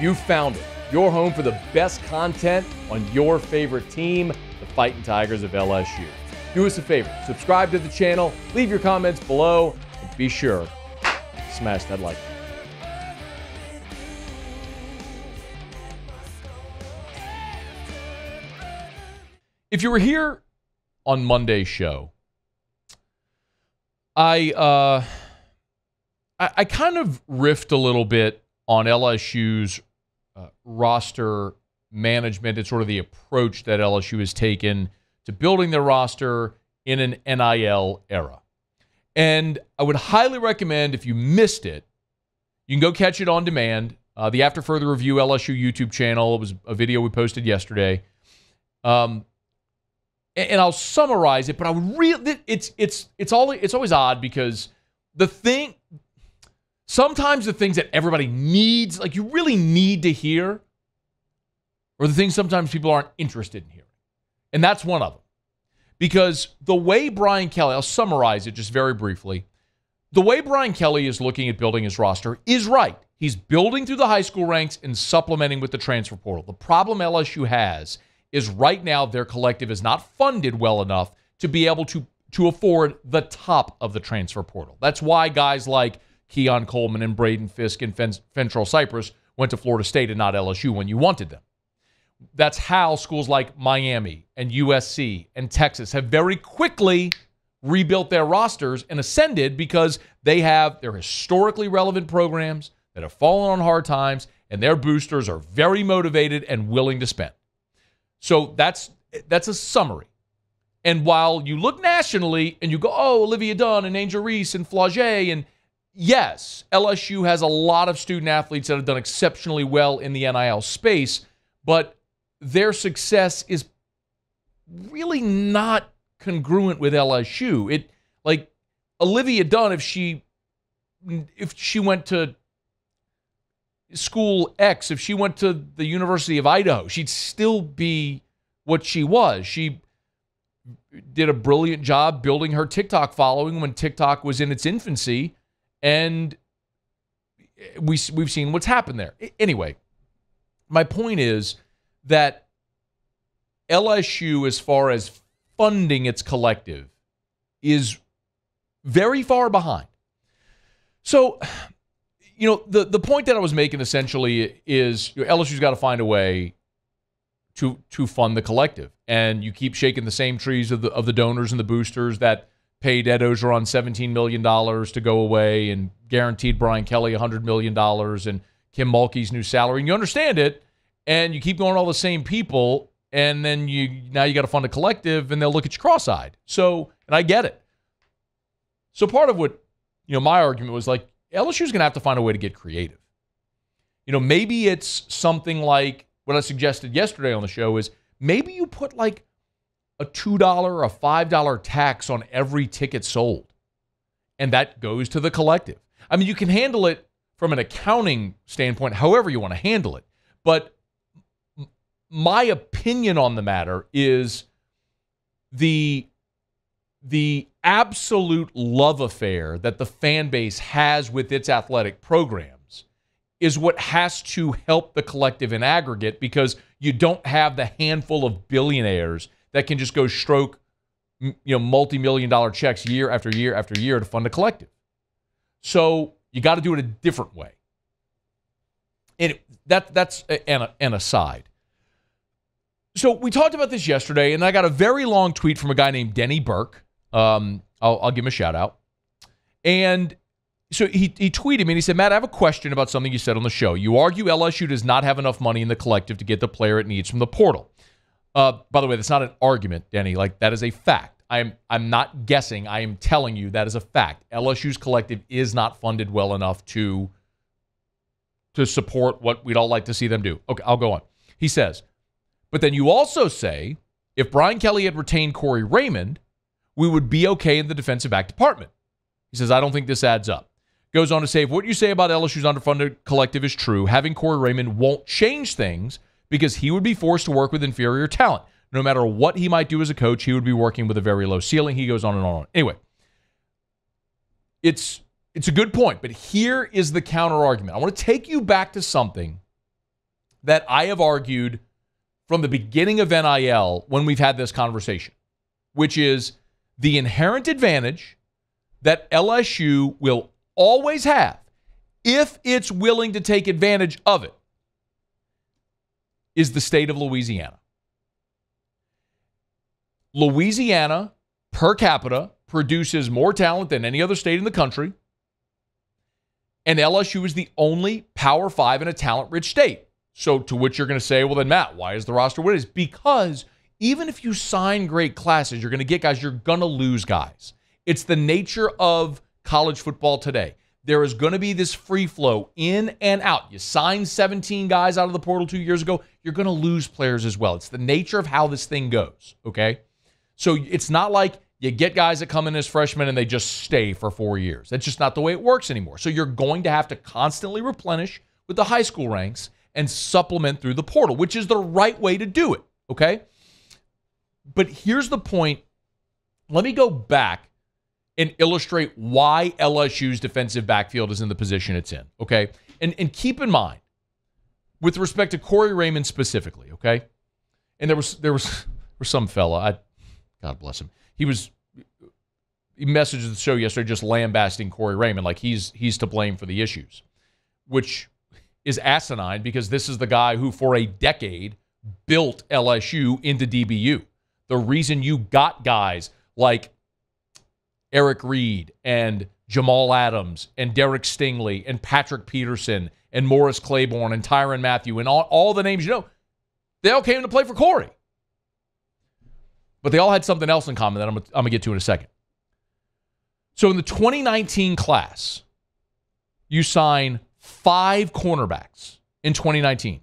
You found it. Your home for the best content on your favorite team, the Fighting Tigers of LSU. Do us a favor, subscribe to the channel, leave your comments below, and be sure smash that like button. If you were here on Monday's show, I uh I, I kind of riffed a little bit on LSU's uh, roster management and sort of the approach that LSU has taken to building their roster in an NIL era. And I would highly recommend if you missed it, you can go catch it on demand. Uh, the After Further Review LSU YouTube channel. It was a video we posted yesterday. Um, and, and I'll summarize it, but I would really it's it's it's all it's always odd because the thing sometimes the things that everybody needs, like you really need to hear, or the things sometimes people aren't interested in hearing. And that's one of them. Because the way Brian Kelly, I'll summarize it just very briefly. The way Brian Kelly is looking at building his roster is right. He's building through the high school ranks and supplementing with the transfer portal. The problem LSU has is right now their collective is not funded well enough to be able to to afford the top of the transfer portal. That's why guys like Keon Coleman and Braden Fiske and Fen- Fentrell Cypress went to Florida State and not LSU when you wanted them. That's how schools like Miami and USC and Texas have very quickly rebuilt their rosters and ascended because they have their historically relevant programs that have fallen on hard times and their boosters are very motivated and willing to spend. So that's that's a summary. And while you look nationally and you go, oh, Olivia Dunne and Angel Reese and Flau'jae and yes, LSU has a lot of student athletes that have done exceptionally well in the NIL space, but their success is really not congruent with LSU. It like Olivia Dunne, if she if she went to school X, if she went to the University of Idaho, she'd still be what she was. She did a brilliant job building her TikTok following when TikTok was in its infancy and eh, we we've seen what's happened there. Anyway, my point is that LSU, as far as funding its collective, is very far behind. So, you know, the the point that I was making essentially is you know, LSU's got to find a way to to fund the collective, and you keep shaking the same trees of the of the donors and the boosters that paid Ed Orgeron $17 million to go away and guaranteed Brian Kelly $100 million and Kim Mulkey's new salary. And you understand it, and you keep going all the same people, and then you now you got to fund a collective, and they'll look at you cross-eyed. So, and I get it. So part of what, you know, my argument was like, LSU's going to have to find a way to get creative. You know, maybe it's something like what I suggested yesterday on the show is maybe you put like a $2 a $5 tax on every ticket sold. And that goes to the collective. I mean, you can handle it from an accounting standpoint, however you want to handle it. But my opinion on the matter is the the absolute love affair that the fan base has with its athletic programs is what has to help the collective in aggregate because you don't have the handful of billionaires that can just go stroke you know multi-million dollar checks year after year after year to fund a collective. So you got to do it a different way. And that that's an, an aside. So we talked about this yesterday, and I got a very long tweet from a guy named Denny Burke. Um, I'll, I'll give him a shout out. And so he, he tweeted me and he said, Matt, I have a question about something you said on the show. You argue LSU does not have enough money in the collective to get the player it needs from the portal. Uh, by the way, that's not an argument, Denny. Like that is a fact. I'm I'm not guessing. I am telling you that is a fact. LSU's collective is not funded well enough to to support what we'd all like to see them do. Okay, I'll go on. He says, but then you also say if Brian Kelly had retained Corey Raymond, we would be okay in the defensive back department. He says, I don't think this adds up. Goes on to say, if what you say about LSU's underfunded collective is true, having Corey Raymond won't change things because he would be forced to work with inferior talent. No matter what he might do as a coach, he would be working with a very low ceiling. He goes on and on. Anyway, it's it's a good point, but here is the counter argument. I want to take you back to something that I have argued from the beginning of NIL when we've had this conversation, which is the inherent advantage that LSU will always have if it's willing to take advantage of it is the state of Louisiana. Louisiana per capita produces more talent than any other state in the country. And LSU is the only Power Five in a talent rich state. So, to which you're going to say, well, then, Matt, why is the roster what it is? Because even if you sign great classes, you're going to get guys, you're going to lose guys. It's the nature of college football today. There is going to be this free flow in and out. You signed 17 guys out of the portal two years ago, you're going to lose players as well. It's the nature of how this thing goes. Okay. So it's not like you get guys that come in as freshmen and they just stay for four years. That's just not the way it works anymore. So you're going to have to constantly replenish with the high school ranks and supplement through the portal, which is the right way to do it. Okay. But here's the point. Let me go back and illustrate why LSU's defensive backfield is in the position it's in. Okay. And, and keep in mind, with respect to Corey Raymond specifically, okay? And there was there was was some fella, I God bless him. He was he messaged the show yesterday just lambasting Corey Raymond like he's he's to blame for the issues, which is asinine because this is the guy who, for a decade, built LSU into DBU. The reason you got guys like Eric Reid and Jamal Adams and Derek Stingley and Patrick Peterson and Morris Claiborne and Tyrann Mathieu and all, all the names you know, they all came to play for Corey. But they all had something else in common that I'm, I'm going to get to in a second. So in the 2019 class, you sign five cornerbacks in 2019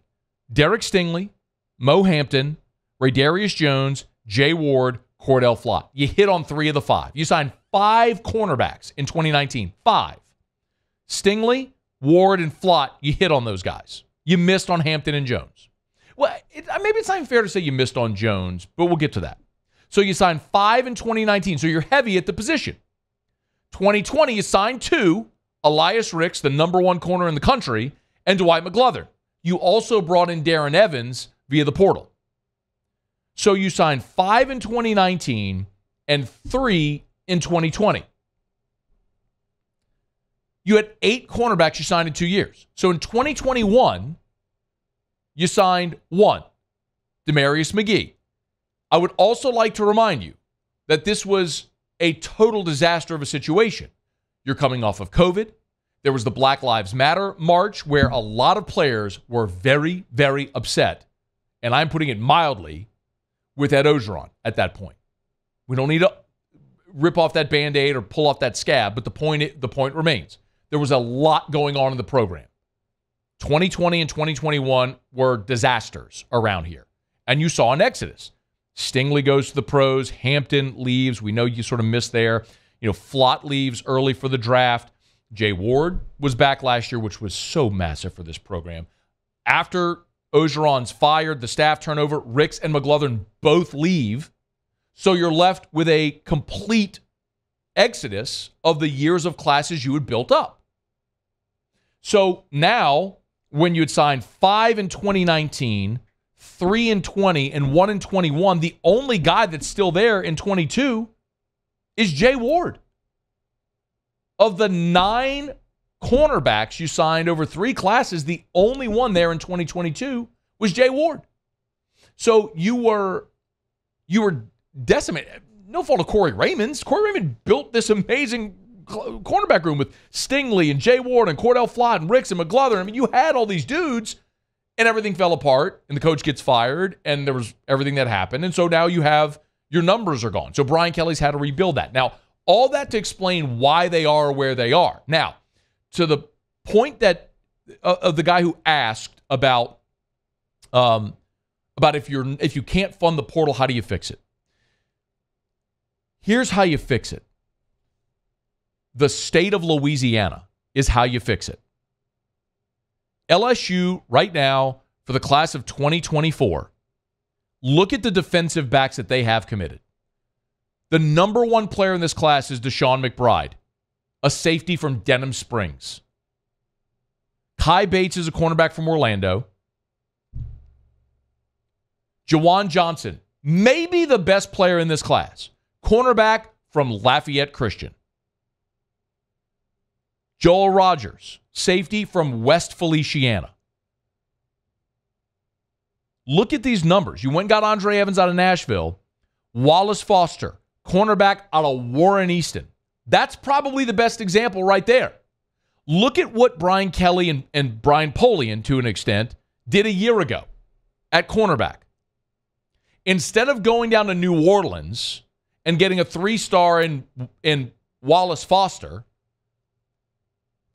Derek Stingley, Mo Hampton, Raydarius Jones, Jay Ward, Cordale Flott. You hit on three of the five. You signed five cornerbacks in 2019. Five. Stingley, Ward, and Flott, you hit on those guys. You missed on Hampton and Jones. Well, it, uh, maybe it's not even fair to say you missed on Jones, but we'll get to that. So you signed five in 2019. So you're heavy at the position. 2020, you signed two. Elias Ricks, the number one corner in the country, and Dwight McGlothern. You also brought in Darren Evans via the portal. So you signed five in 2019 and three in 2020. You had eight cornerbacks you signed in two years. So in 2021, you signed one, Demarius McGee. I would also like to remind you that this was a total disaster of a situation. You're coming off of COVID. There was the Black Lives Matter march where a lot of players were very, very upset. And I'm putting it mildly with Ed Orgeron at that point. We don't need to rip off that band-aid or pull off that scab, but the point the point remains. There was a lot going on in the program. 2020 and 2021 were disasters around here. And you saw an exodus. Stingley goes to the pros, Hampton leaves. We know you sort of missed there. You know, Flott leaves early for the draft. Jay Ward was back last year, which was so massive for this program. After Orgeron's fired, the staff turnover, Ricks and McGlothern both leave. So you're left with a complete exodus of the years of classes you had built up. So now, when you had signed five in 2019, three in 20, and one in 21, the only guy that's still there in 22 is Jay Ward. Of the nine cornerbacks you signed over three classes, the only one there in 2022 was Jay Ward. So you were you were decimated. No fault of Corey Raymond's. Corey Raymond built this amazing cornerback room with Stingley and Jay Ward and Cordale Flott and Ricks and McGlothern. I mean, you had all these dudes, and everything fell apart, and the coach gets fired, and there was everything that happened, and so now you have your numbers are gone. So Brian Kelly's had to rebuild that. Now, all that to explain why they are where they are. Now, to the point that uh, of the guy who asked about um about if you're if you can't fund the portal, how do you fix it? Here's how you fix it. The state of Louisiana is how you fix it. LSU right now for the class of 2024 Look at the defensive backs that they have committed. The number one player in this class is Deshaun McBride, a safety from Denham Springs. Kai Bates is a cornerback from Orlando. Ju'Juan Johnson, maybe the best player in this class, cornerback from Lafayette Christian. Joel Rogers, safety from West Feliciana. Look at these numbers. You went and got Andre Evans out of Nashville, Wallace Foster, cornerback out of Warren Easton. That's probably the best example right there. Look at what Brian Kelly and, and Brian Polian, to an extent, did a year ago at cornerback. Instead of going down to New Orleans and getting a three star in, in Wallace Foster,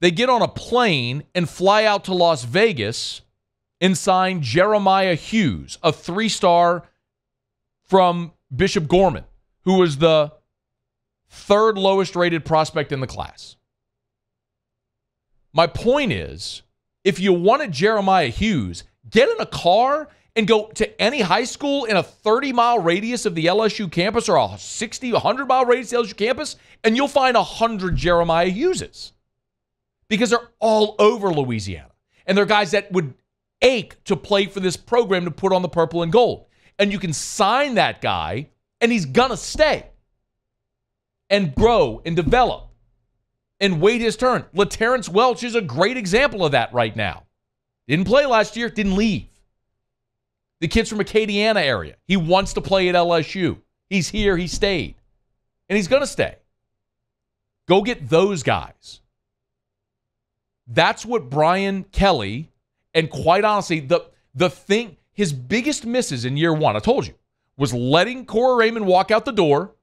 they get on a plane and fly out to Las Vegas and sign Jeremiah Hughes, a three star from Bishop Gorman, who was the third lowest rated prospect in the class. My point is if you wanted Jeremiah Hughes, get in a car and go to any high school in a 30 mile radius of the LSU campus or a 60, 100 mile radius of the LSU campus, and you'll find 100 Jeremiah Hugheses because they're all over Louisiana. And they're guys that would ache to play for this program to put on the purple and gold. And you can sign that guy, and he's going to stay and grow and develop and wait his turn. LaTerrence Welch is a great example of that right now. Didn't play last year, didn't leave. The kid's from Acadiana area. He wants to play at LSU. He's here, he stayed. And he's going to stay. Go get those guys. That's what Brian Kelly and quite honestly, the the thing, his biggest misses in year one, I told you, was letting Corey Raymond walk out the door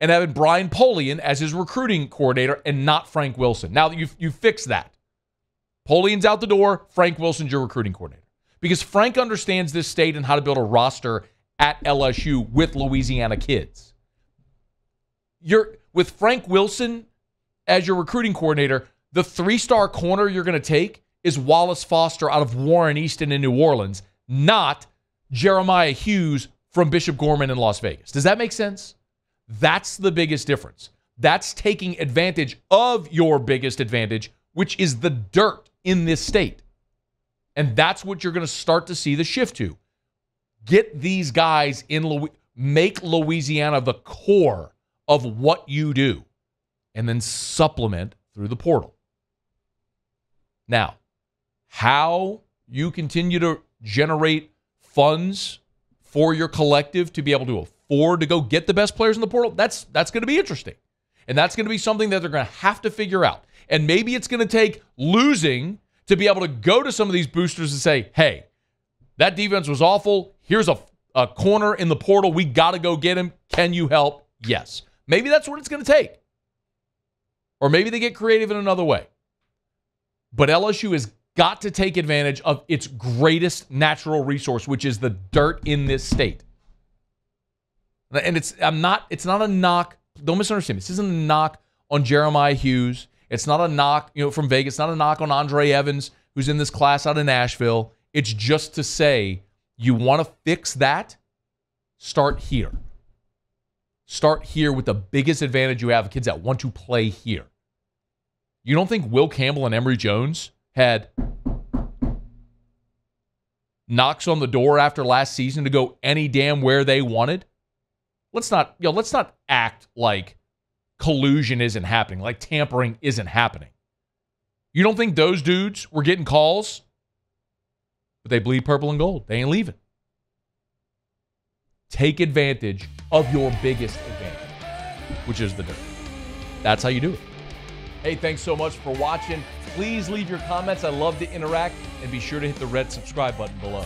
and having Brian Polian as his recruiting coordinator and not Frank Wilson. Now that you you fixed that. Polian's out the door, Frank Wilson's your recruiting coordinator. Because Frank understands this state and how to build a roster at LSU with Louisiana kids. You're with Frank Wilson as your recruiting coordinator, the three-star corner you're going to take is Wallace Foster out of Warren Easton in New Orleans, not Jeremiah Hughes from Bishop Gorman in Las Vegas. Does that make sense? That's the biggest difference. That's taking advantage of your biggest advantage, which is the dirt in this state. And that's what you're going to start to see the shift to. Get these guys in, make Louisiana the core of what you do, and then supplement through the portal. Now, how you continue to generate funds for your collective to be able to afford to go get the best players in the portal, that's that's going to be interesting. And that's going to be something that they're going to have to figure out. And maybe it's going to take losing to be able to go to some of these boosters and say, hey, that defense was awful. Here's a, a corner in the portal. We got to go get him. Can you help? Yes. Maybe that's what it's going to take. Or maybe they get creative in another way. But LSU has got to take advantage of its greatest natural resource, which is the dirt in this state. And it's I'm not it's not a knock. Don't misunderstand. Me. This isn't a knock on Jeremiah Hughes. It's not a knock, you know, from Vegas. It's not a knock on Andre Evans, who's in this class out of Nashville. It's just to say you want to fix that. Start here. Start here with the biggest advantage you have kids that want to play here. You don't think Will Campbell and Emery Jones had knocks on the door after last season to go any damn where they wanted. Let's not, you know, let's not act like collusion isn't happening, like tampering isn't happening. You don't think those dudes were getting calls? But they bleed purple and gold. They ain't leaving. Take advantage of your biggest advantage, which is the dirt. That's how you do it. Hey, thanks so much for watching. Please leave your comments. I love to interact and be sure to hit the red subscribe button below.